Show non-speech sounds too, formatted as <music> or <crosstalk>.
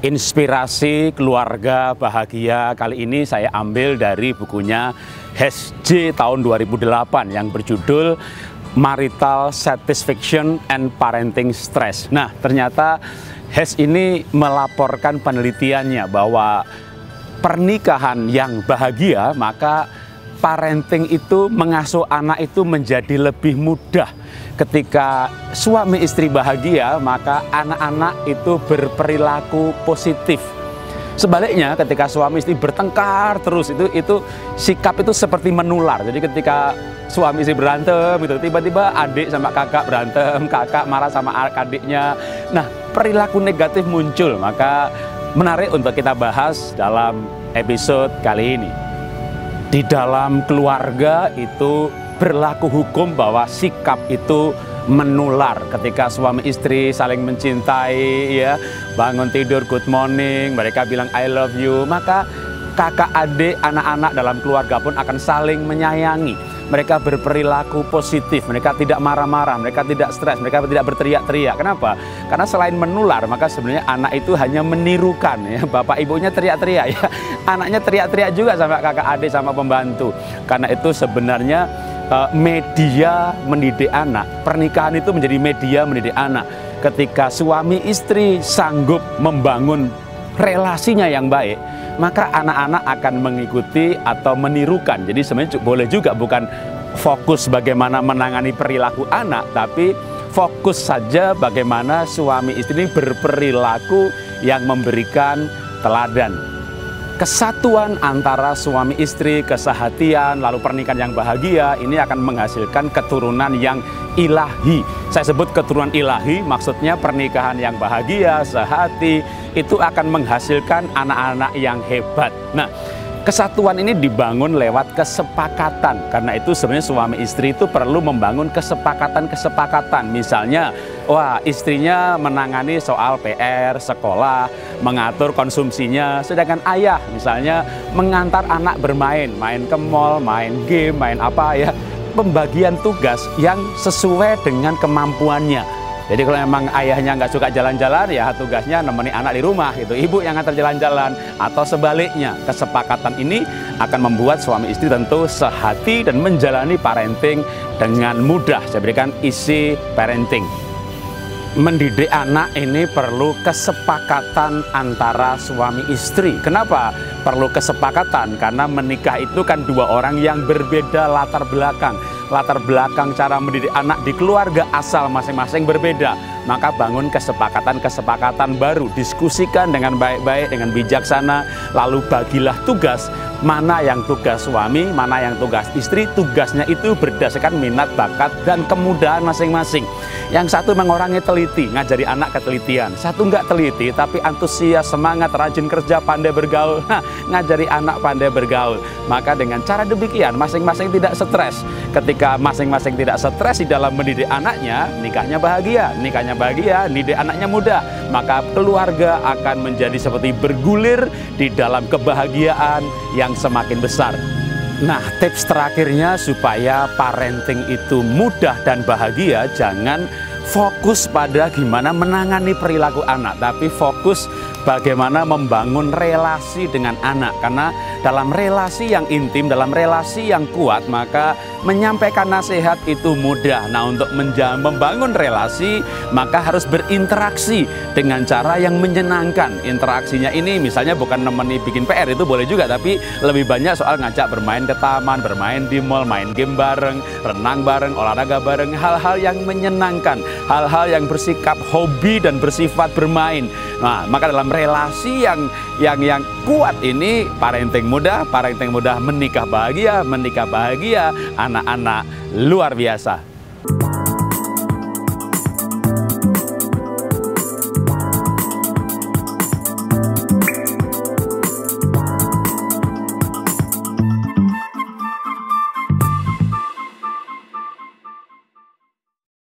Inspirasi keluarga bahagia kali ini saya ambil dari bukunya HESJ tahun 2008 yang berjudul Marital Satisfaction and Parenting Stress. Nah, ternyata HES ini melaporkan penelitiannya bahwa pernikahan yang bahagia maka parenting itu mengasuh anak itu menjadi lebih mudah ketika suami istri bahagia, maka anak-anak itu berperilaku positif. Sebaliknya, ketika suami istri bertengkar terus itu itu sikap itu seperti menular. Jadi ketika suami istri berantem gitu, tiba-tiba adik sama kakak berantem, kakak marah sama adiknya. Nah, perilaku negatif muncul. Maka menarik untuk kita bahas dalam episode kali ini. Di dalam keluarga itu berlaku hukum bahwa sikap itu menular ketika suami istri saling mencintai ya. Bangun tidur good morning mereka bilang I love you. Maka kakak adik anak-anak dalam keluarga pun akan saling menyayangi mereka berperilaku positif, mereka tidak marah-marah, mereka tidak stres, mereka tidak berteriak-teriak. Kenapa? Karena selain menular, maka sebenarnya anak itu hanya menirukan ya. Bapak ibunya teriak-teriak ya. Anaknya teriak-teriak juga sama kakak adik sama pembantu. Karena itu sebenarnya Eh, media mendidik anak. Pernikahan itu menjadi media mendidik anak. Ketika suami istri sanggup membangun relasinya yang baik, maka anak-anak akan mengikuti atau menirukan. Jadi sebenarnya boleh juga bukan fokus bagaimana menangani perilaku anak, tapi fokus saja bagaimana suami istri berperilaku yang memberikan teladan kesatuan antara suami istri, kesehatian, lalu pernikahan yang bahagia ini akan menghasilkan keturunan yang ilahi. Saya sebut keturunan ilahi, maksudnya pernikahan yang bahagia, sehati, itu akan menghasilkan anak-anak yang hebat. Nah, Kesatuan ini dibangun lewat kesepakatan. Karena itu sebenarnya suami istri itu perlu membangun kesepakatan-kesepakatan. Misalnya, wah istrinya menangani soal PR, sekolah, mengatur konsumsinya. Sedangkan ayah misalnya mengantar anak bermain, main ke mall, main game, main apa ya. Pembagian tugas yang sesuai dengan kemampuannya. Jadi kalau memang ayahnya nggak suka jalan-jalan, ya tugasnya nemeni anak di rumah gitu. Ibu yang ngantar jalan-jalan atau sebaliknya. Kesepakatan ini akan membuat suami istri tentu sehati dan menjalani parenting dengan mudah. Saya berikan isi parenting. Mendidik anak ini perlu kesepakatan antara suami istri. Kenapa? Perlu kesepakatan karena menikah itu kan dua orang yang berbeda latar belakang latar belakang cara mendidik anak di keluarga asal masing-masing berbeda. Maka bangun kesepakatan-kesepakatan baru, diskusikan dengan baik-baik, dengan bijaksana, lalu bagilah tugas mana yang tugas suami, mana yang tugas istri, tugasnya itu berdasarkan minat, bakat, dan kemudahan masing-masing. Yang satu mengorangnya teliti, ngajari anak ketelitian. Satu enggak teliti, tapi antusias, semangat, rajin kerja, pandai bergaul. <laughs> Nah, ngajari anak pandai bergaul. Maka dengan cara demikian, masing-masing tidak stres. Ketika masing-masing tidak stres di dalam mendidik anaknya, nikahnya bahagia. Nikahnya bahagia, didik anaknya mudah. Maka keluarga akan menjadi seperti bergulir di dalam kebahagiaan yang semakin besar. Nah, tips terakhirnya supaya parenting itu mudah dan bahagia, jangan fokus pada gimana menangani perilaku anak, tapi fokus bagaimana membangun relasi dengan anak. Karena dalam relasi yang intim, dalam relasi yang kuat, maka menyampaikan nasihat itu mudah. Nah, untuk membangun relasi, maka harus berinteraksi dengan cara yang menyenangkan. Interaksinya ini misalnya bukan nemeni bikin PR itu boleh juga, tapi lebih banyak soal ngajak bermain ke taman, bermain di mall, main game bareng, renang bareng, olahraga bareng, hal-hal yang menyenangkan, hal-hal yang bersikap hobi dan bersifat bermain. Nah, maka dalam relasi yang yang yang kuat ini parenting muda, parenting muda menikah bahagia, menikah bahagia, anak-anak luar biasa.